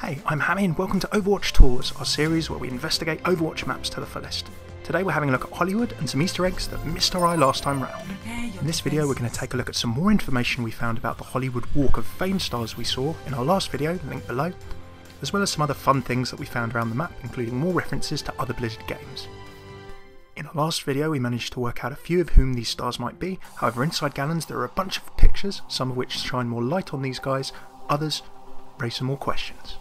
Hey, I'm Hammy and welcome to Overwatch Tours, our series where we investigate Overwatch maps to the fullest. Today we're having a look at Hollywood and some Easter eggs that missed our eye last time round. In this video we're going to take a look at some more information we found about the Hollywood Walk of Fame stars we saw in our last video, linked below, as well as some other fun things that we found around the map, including more references to other Blizzard games. In our last video we managed to work out a few of whom these stars might be, however inside Gallons there are a bunch of pictures, some of which shine more light on these guys, others raise some more questions.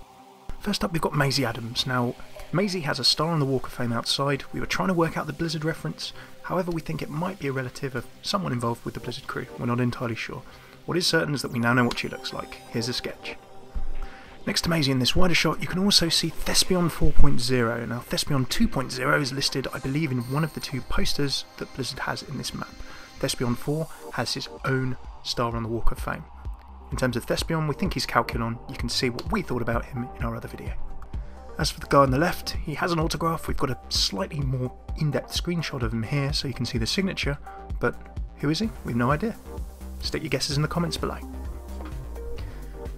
First up, we've got Maisie Adams. Now, Maisie has a star on the Walk of Fame outside. We were trying to work out the Blizzard reference, however, we think it might be a relative of someone involved with the Blizzard crew. We're not entirely sure. What is certain is that we now know what she looks like. Here's a sketch. Next to Maisie in this wider shot, you can also see Thespion 4.0. Now, Thespion 2.0 is listed, I believe, in one of the two posters that Blizzard has in this map. Thespion 4 has his own star on the Walk of Fame. In terms of Thespion, we think he's Calculon. You can see what we thought about him in our other video. As for the guy on the left, he has an autograph. We've got a slightly more in-depth screenshot of him here so you can see the signature, but who is he? We've no idea. Stick your guesses in the comments below.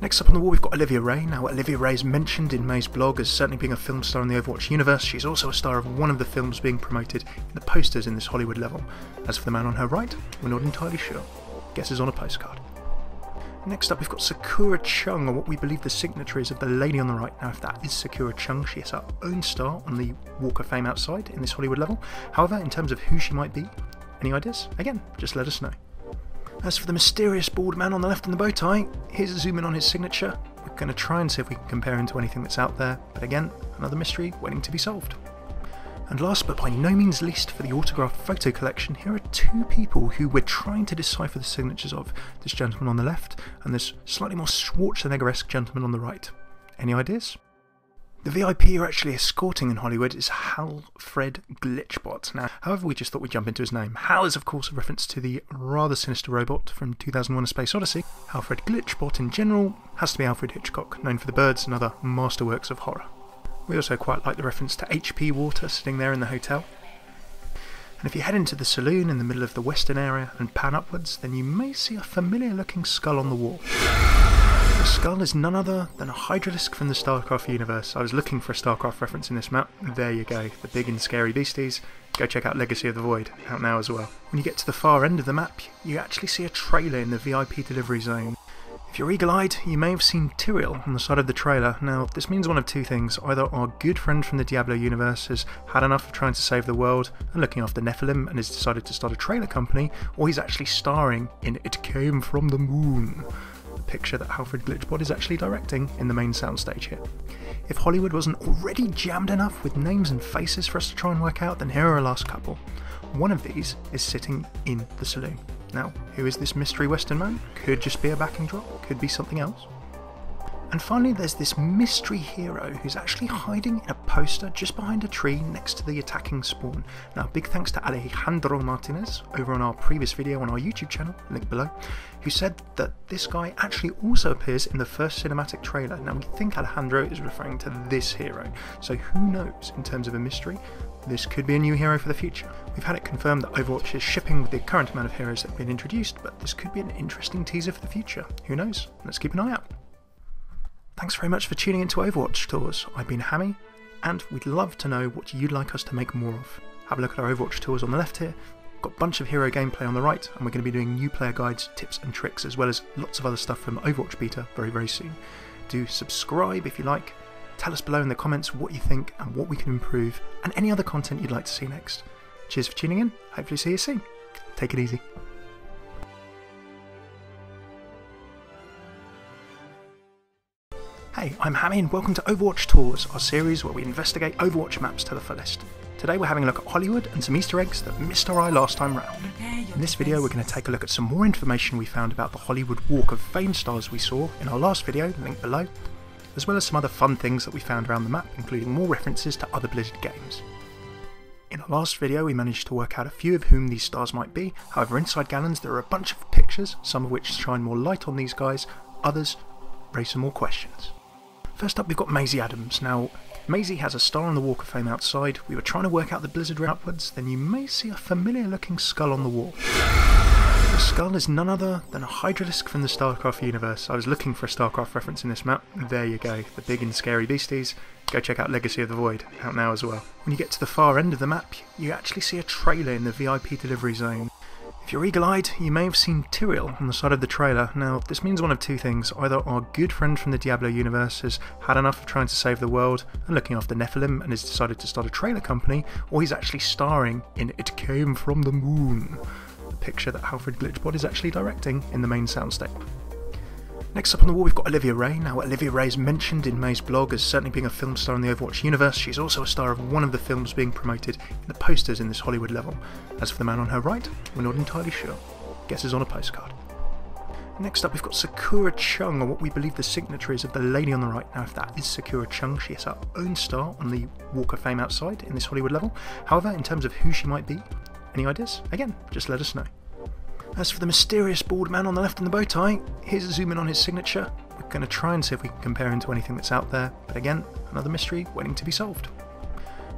Next up on the wall we've got Olivia Ray. Now Olivia Ray is mentioned in May's blog as certainly being a film star in the Overwatch universe. She's also a star of one of the films being promoted in the posters in this Hollywood level. As for the man on her right, we're not entirely sure. Guesses on a postcard. Next up, we've got Sakura Chung, or what we believe the signature is of the lady on the right. Now, if that is Sakura Chung, she has her own star on the Walk of Fame outside in this Hollywood level. However, in terms of who she might be, any ideas? Again, just let us know. As for the mysterious bald man on the left in the bow tie, here's a zoom in on his signature. We're going to try and see if we can compare him to anything that's out there, but again, another mystery waiting to be solved. And last but by no means least for the autographed photo collection, here are two people who we're trying to decipher the signatures of this gentleman on the left and this slightly more Schwarzenegger esque gentleman on the right. Any ideas? The VIP you're actually escorting in Hollywood is Hal Fred Glitchbot. Now, however, we just thought we'd jump into his name. Hal is, of course, a reference to the rather sinister robot from 2001 A Space Odyssey. Alfred Glitchbot, in general, has to be Alfred Hitchcock, known for The Birds and other masterworks of horror. We also quite like the reference to HP Water sitting there in the hotel. And if you head into the saloon in the middle of the western area and pan upwards, then you may see a familiar looking skull on the wall. The skull is none other than a Hydralisk from the StarCraft universe. I was looking for a StarCraft reference in this map. There you go, the big and scary beasties. Go check out Legacy of the Void, out now as well. When you get to the far end of the map, you actually see a trailer in the VIP delivery zone. If you're eagle eyed, you may have seen Tyrael on the side of the trailer. Now, this means one of two things. Either our good friend from the Diablo universe has had enough of trying to save the world and looking after Nephilim and has decided to start a trailer company, or he's actually starring in It Came From the Moon, the picture that Alfred Glitchbot is actually directing in the main soundstage here. If Hollywood wasn't already jammed enough with names and faces for us to try and work out, then here are a last couple. One of these is sitting in the saloon. Now, who is this mystery Western man? Could just be a backing drop, could be something else. And finally, there's this mystery hero who's actually hiding in a poster just behind a tree next to the attacking spawn. Now, big thanks to Alejandro Martinez over on our previous video on our YouTube channel, link below, who said that this guy actually also appears in the first cinematic trailer. Now, we think Alejandro is referring to this hero, so who knows in terms of a mystery? This could be a new hero for the future. We've had it confirmed that Overwatch is shipping with the current amount of heroes that have been introduced, but this could be an interesting teaser for the future. Who knows? Let's keep an eye out. Thanks very much for tuning into Overwatch Tours. I've been Hammy, and we'd love to know what you'd like us to make more of. Have a look at our Overwatch Tours on the left here. We've got a bunch of hero gameplay on the right, and we're going to be doing new player guides, tips and tricks, as well as lots of other stuff from Overwatch Beta very, very soon. Do subscribe if you like, Tell us below in the comments what you think and what we can improve, and any other content you'd like to see next. Cheers for tuning in. Hopefully, see you soon. Take it easy. Hey, I'm Hammy and welcome to Overwatch Tours, our series where we investigate Overwatch maps to the fullest. Today we're having a look at Hollywood and some Easter eggs that missed our eye last time round. In this video we're going to take a look at some more information we found about the Hollywood Walk of Fame stars we saw in our last video, linked below, as well as some other fun things that we found around the map, including more references to other Blizzard games. In our last video we managed to work out a few of whom these stars might be, however inside Gallons there are a bunch of pictures, some of which shine more light on these guys, others raise some more questions. First up we've got Maisie Adams. Now, Maisie has a star on the Walk of Fame outside, we were trying to work out the Blizzard upwards, then you may see a familiar looking skull on the wall. The skull is none other than a Hydralisk from the StarCraft universe. I was looking for a StarCraft reference in this map. There you go, the big and scary beasties. Go check out Legacy of the Void, out now as well. When you get to the far end of the map, you actually see a trailer in the VIP delivery zone. If you're eagle-eyed, you may have seen Tyrael on the side of the trailer. Now, this means one of two things. Either our good friend from the Diablo universe has had enough of trying to save the world and looking after Nephilim and has decided to start a trailer company, or he's actually starring in It Came From The Moon, a picture that Alfred Glitchbot is actually directing in the main soundscape. Next up on the wall, we've got Olivia Ray. Now, Olivia Ray is mentioned in May's blog as certainly being a film star in the Overwatch universe. She's also a star of one of the films being promoted in the posters in this Hollywood level. As for the man on her right, we're not entirely sure. Guesses on a postcard. Next up, we've got Sakura Chung, or what we believe the signature is of the lady on the right. Now, if that is Sakura Chung, she has her own star on the Walk of Fame outside in this Hollywood level. However, in terms of who she might be, any ideas? Again, just let us know. As for the mysterious bald man on the left in the bow tie, here's a zoom in on his signature. We're going to try and see if we can compare him to anything that's out there, but again, another mystery waiting to be solved.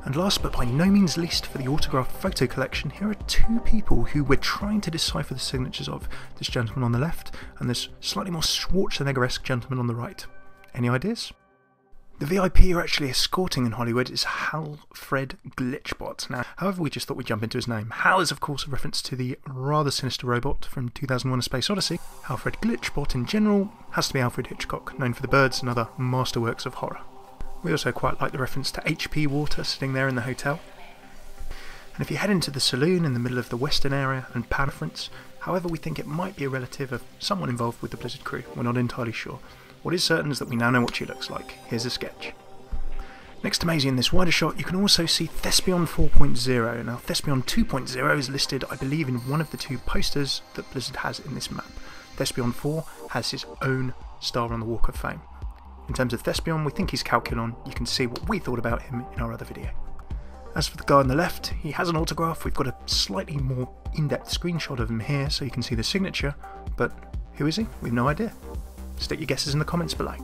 And last but by no means least for the autograph photo collection, here are two people who we're trying to decipher the signatures of this gentleman on the left and this slightly more Schwarzenegger esque gentleman on the right. Any ideas? The VIP you're actually escorting in Hollywood is Halfred Glitchbot. Now, however, we just thought we'd jump into his name. Hal is, of course, a reference to the rather sinister robot from 2001 A Space Odyssey. Alfred Glitchbot, in general, has to be Alfred Hitchcock, known for The Birds and other masterworks of horror. We also quite like the reference to H.P. Water sitting there in the hotel. And if you head into the saloon in the middle of the western area and Panafrance, however, we think it might be a relative of someone involved with the Blizzard crew. We're not entirely sure. What is certain is that we now know what she looks like. Here's a sketch. Next to Maisie in this wider shot, you can also see Thespion 4.0. Now, Thespion 2.0 is listed, I believe, in one of the two posters that Blizzard has in this map. Thespion 4 has his own star on the Walk of Fame. In terms of Thespion, we think he's Calculon. You can see what we thought about him in our other video. As for the guy on the left, he has an autograph. We've got a slightly more in-depth screenshot of him here so you can see the signature, but who is he? We've no idea. Stick your guesses in the comments below.